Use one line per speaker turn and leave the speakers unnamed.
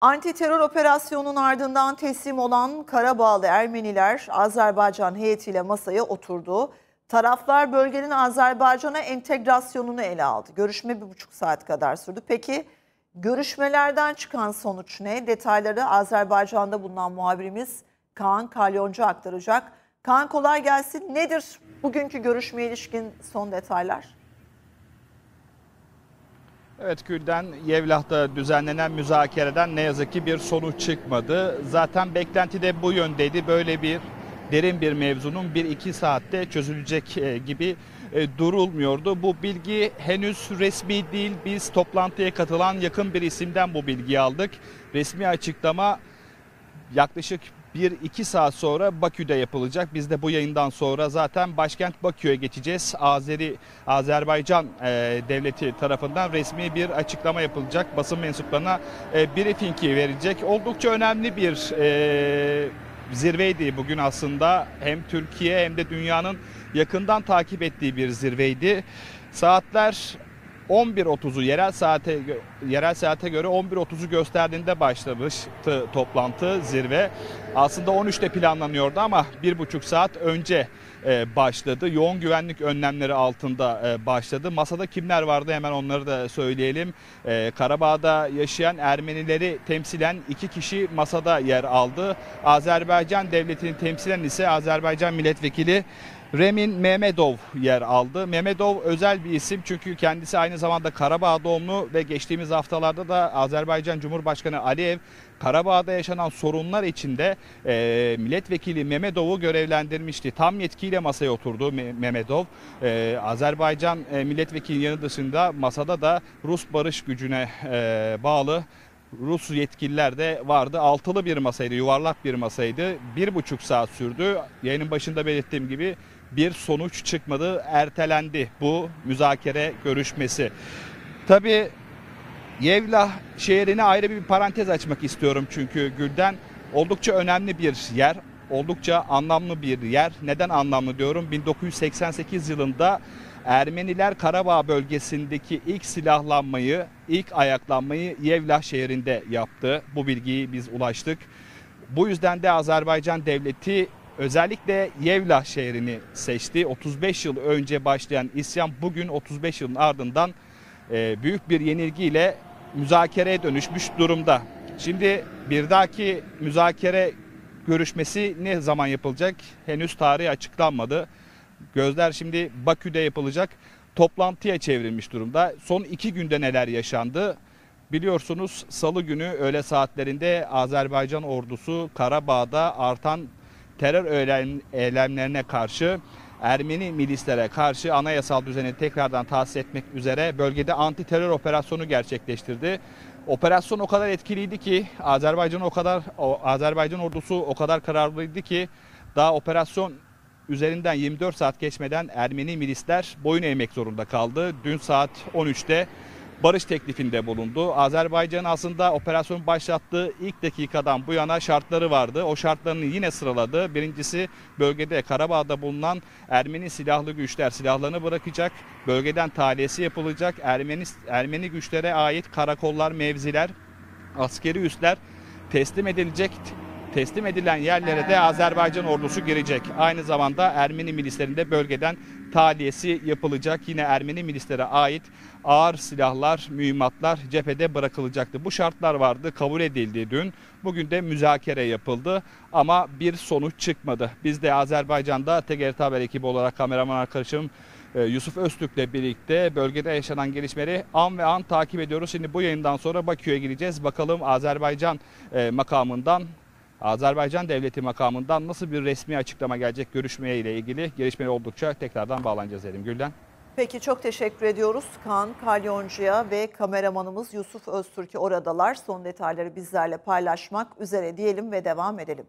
Anti terör operasyonunun ardından teslim olan Karabağlı Ermeniler Azerbaycan heyetiyle masaya oturdu. Taraflar bölgenin Azerbaycan'a entegrasyonunu ele aldı. Görüşme bir buçuk saat kadar sürdü. Peki görüşmelerden çıkan sonuç ne? Detayları Azerbaycan'da bulunan muhabirimiz Kaan Kalyoncu aktaracak. Kaan kolay gelsin. Nedir bugünkü görüşmeye ilişkin son detaylar?
Evet Gülden, Yevlah'ta düzenlenen müzakereden ne yazık ki bir sonuç çıkmadı. Zaten beklenti de bu yöndeydi. Böyle bir derin bir mevzunun 1-2 saatte çözülecek e, gibi e, durulmuyordu. Bu bilgi henüz resmi değil. Biz toplantıya katılan yakın bir isimden bu bilgiyi aldık. Resmi açıklama yaklaşık 1-2 saat sonra Bakü'de yapılacak. Biz de bu yayından sonra zaten başkent Bakü'ye geçeceğiz. Azeri Azerbaycan e, devleti tarafından resmi bir açıklama yapılacak. Basın mensuplarına e, briefingi verilecek. Oldukça önemli bir e, zirveydi bugün aslında. Hem Türkiye hem de dünyanın yakından takip ettiği bir zirveydi. Saatler 11.30'u yerel saate yerel saate göre 11.30'u gösterdiğinde başlamıştı toplantı zirve. Aslında 13'te planlanıyordu ama bir buçuk saat önce e, başladı. Yoğun güvenlik önlemleri altında e, başladı. Masada kimler vardı hemen onları da söyleyelim. E, Karabağ'da yaşayan Ermenileri temsilen iki kişi masada yer aldı. Azerbaycan devletini temsilen ise Azerbaycan milletvekili Remin Mehmedov yer aldı. Mehmedov özel bir isim çünkü kendisi aynı zamanda Karabağ doğumlu ve geçtiğimiz haftalarda da Azerbaycan Cumhurbaşkanı Aliyev Karabağ'da yaşanan sorunlar içinde e, milletvekili Mehmedov'u görevlendirmişti. Tam yetkiyle masaya oturdu Mehmedov. E, Azerbaycan e, milletvekili yanı dışında masada da Rus barış gücüne e, bağlı Rus yetkililer de vardı. Altılı bir masaydı, yuvarlak bir masaydı. Bir buçuk saat sürdü. Yayının başında belirttiğim gibi bir sonuç çıkmadı. Ertelendi bu müzakere görüşmesi. Tabii Yevlah şehrine ayrı bir parantez açmak istiyorum çünkü Gülden oldukça önemli bir yer. Oldukça anlamlı bir yer. Neden anlamlı diyorum? 1988 yılında Ermeniler Karabağ bölgesindeki ilk silahlanmayı, ilk ayaklanmayı Yevlah şehrinde yaptı. Bu bilgiyi biz ulaştık. Bu yüzden de Azerbaycan devleti özellikle Yevlah şehrini seçti. 35 yıl önce başlayan isyan bugün 35 yılın ardından e, büyük bir yenilgiyle müzakereye dönüşmüş durumda. Şimdi bir dahaki müzakere görüşmesi ne zaman yapılacak? Henüz tarihi açıklanmadı. Gözler şimdi Bakü'de yapılacak toplantıya çevrilmiş durumda. Son iki günde neler yaşandı? Biliyorsunuz salı günü öğle saatlerinde Azerbaycan ordusu Karabağ'da artan terör eylemlerine karşı Ermeni milislere karşı anayasal düzeni tekrardan tahsis etmek üzere bölgede anti terör operasyonu gerçekleştirdi. Operasyon o kadar etkiliydi ki Azerbaycan o kadar Azerbaycan ordusu o kadar kararlıydı ki daha operasyon üzerinden 24 saat geçmeden Ermeni milisler boyun eğmek zorunda kaldı. Dün saat 13'te barış teklifinde bulundu. Azerbaycan aslında operasyon başlattığı ilk dakikadan bu yana şartları vardı. O şartlarını yine sıraladı. Birincisi bölgede Karabağ'da bulunan Ermeni silahlı güçler silahlarını bırakacak. Bölgeden tahliyesi yapılacak. Ermeni Ermeni güçlere ait karakollar, mevziler, askeri üsler teslim edilecek teslim edilen yerlere de Azerbaycan ordusu girecek. Aynı zamanda Ermeni milislerinde bölgeden tahliyesi yapılacak. Yine Ermeni milislere ait ağır silahlar, mühimmatlar cephede bırakılacaktı. Bu şartlar vardı, kabul edildi dün. Bugün de müzakere yapıldı ama bir sonuç çıkmadı. Biz de Azerbaycan'da TGRT Haber ekibi olarak kameraman arkadaşım e, Yusuf Öztürk'le birlikte bölgede yaşanan gelişmeleri an ve an takip ediyoruz. Şimdi bu yayından sonra Bakü'ye gideceğiz. Bakalım Azerbaycan e, makamından Azerbaycan devleti makamından nasıl bir resmi açıklama gelecek görüşmeye ile ilgili gelişmeler oldukça tekrardan bağlanacağız dedim Gülden.
Peki çok teşekkür ediyoruz Kaan Kalyoncu'ya ve kameramanımız Yusuf Öztürk'ü oradalar. Son detayları bizlerle paylaşmak üzere diyelim ve devam edelim.